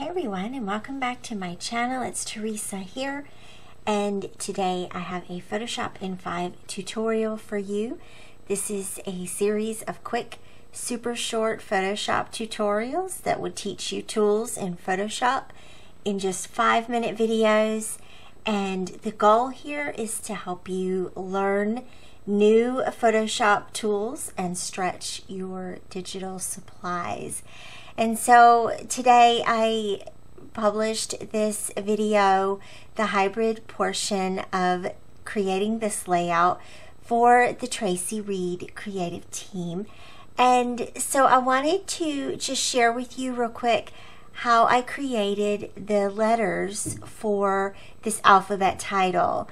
Hey everyone and welcome back to my channel. It's Theresa here and today I have a Photoshop in 5 tutorial for you. This is a series of quick super short Photoshop tutorials that would teach you tools in Photoshop in just 5 minute videos and the goal here is to help you learn new Photoshop tools and stretch your digital supplies. And so today I published this video, the hybrid portion of creating this layout for the Traci Reed creative team. And so I wanted to just share with you real quick how I created the letters for this alphabet title.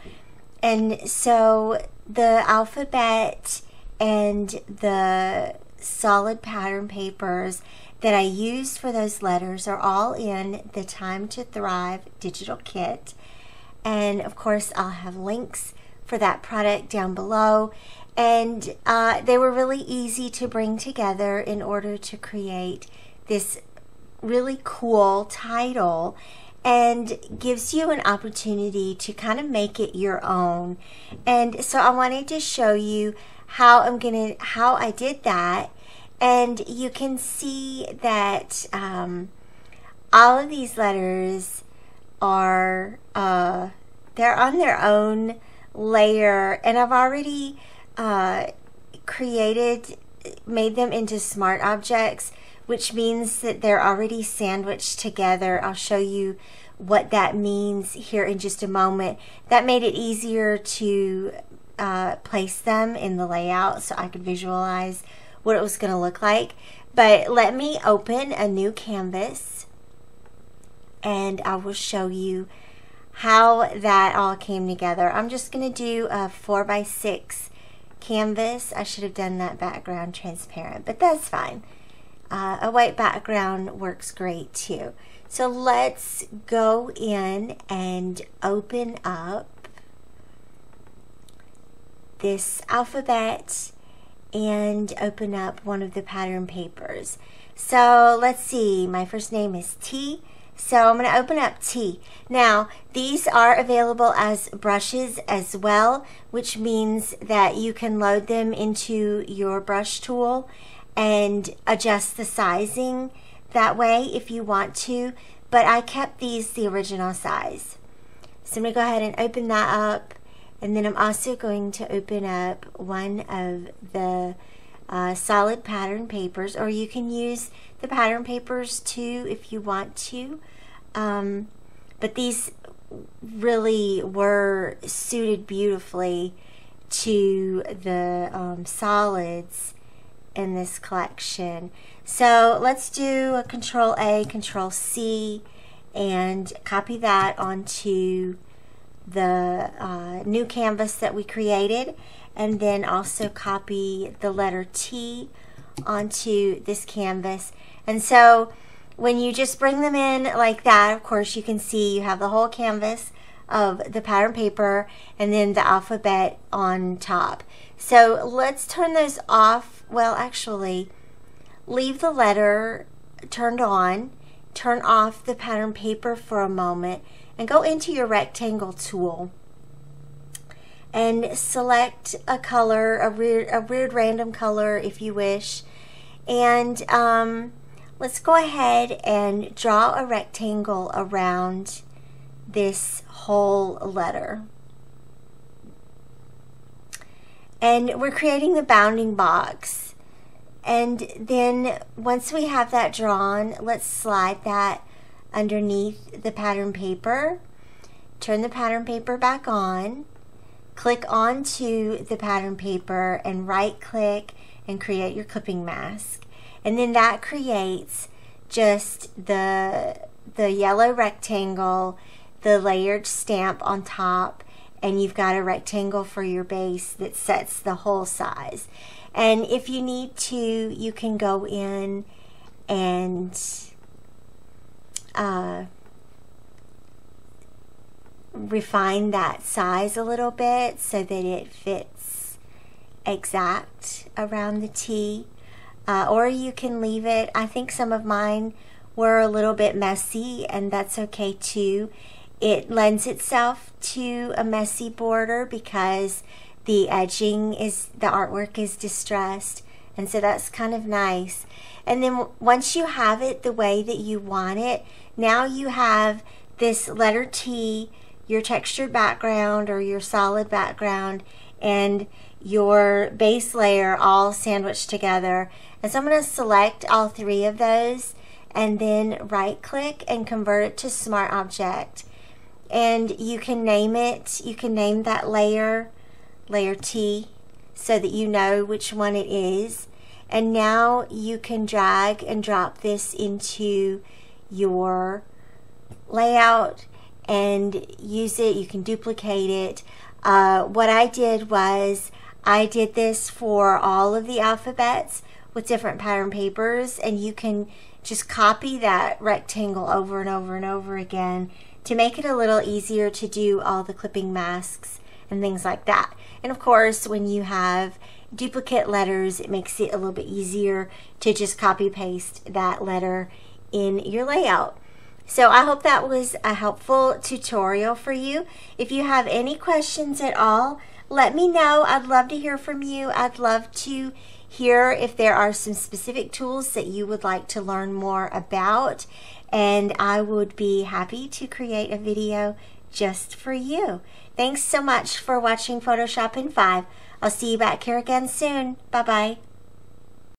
And so the alphabet and the solid pattern papers that I used for those letters are all in the Time to Thrive digital kit. And of course, I'll have links for that product down below. And uh, they were really easy to bring together in order to create this really cool title and gives you an opportunity to kind of make it your own. And so I wanted to show you how I'm going to, how I did that and you can see that um, all of these letters are, uh, they're on their own layer. And I've already uh, created, made them into smart objects, which means that they're already sandwiched together. I'll show you what that means here in just a moment. That made it easier to uh, place them in the layout so I could visualize what it was going to look like. But let me open a new canvas and I will show you how that all came together. I'm just going to do a 4 by 6 canvas. I should have done that background transparent, but that's fine. Uh, a white background works great too. So let's go in and open up this alphabet and open up one of the pattern papers. So let's see, my first name is T. So I'm going to open up T. Now, these are available as brushes as well, which means that you can load them into your brush tool and adjust the sizing that way if you want to. But I kept these the original size. So I'm going to go ahead and open that up and then I'm also going to open up one of the uh, solid pattern papers, or you can use the pattern papers too if you want to. Um, but these really were suited beautifully to the um, solids in this collection. So let's do a control A, control C, and copy that onto the uh, new canvas that we created and then also copy the letter T onto this canvas. And so when you just bring them in like that, of course, you can see you have the whole canvas of the pattern paper and then the alphabet on top. So let's turn those off. Well, actually, leave the letter turned on, turn off the pattern paper for a moment, and go into your rectangle tool and select a color, a weird, a weird random color if you wish. And um, let's go ahead and draw a rectangle around this whole letter. And we're creating the bounding box. And then once we have that drawn, let's slide that underneath the pattern paper. Turn the pattern paper back on. Click onto the pattern paper and right click and create your clipping mask. And then that creates just the, the yellow rectangle, the layered stamp on top, and you've got a rectangle for your base that sets the whole size. And if you need to, you can go in and uh, refine that size a little bit so that it fits exact around the T. Uh, or you can leave it, I think some of mine were a little bit messy and that's okay too. It lends itself to a messy border because the edging is, the artwork is distressed and so that's kind of nice. And then once you have it the way that you want it, now you have this letter T, your textured background or your solid background, and your base layer all sandwiched together. And so I'm going to select all three of those and then right click and convert it to Smart Object. And you can name it, you can name that layer, layer T, so that you know which one it is. And now you can drag and drop this into your layout and use it. You can duplicate it. Uh, what I did was I did this for all of the alphabets with different pattern papers and you can just copy that rectangle over and over and over again to make it a little easier to do all the clipping masks and things like that. And of course, when you have duplicate letters, it makes it a little bit easier to just copy paste that letter in your layout. So I hope that was a helpful tutorial for you. If you have any questions at all, let me know. I'd love to hear from you. I'd love to hear if there are some specific tools that you would like to learn more about. And I would be happy to create a video just for you. Thanks so much for watching Photoshop in 5. I'll see you back here again soon. Bye-bye.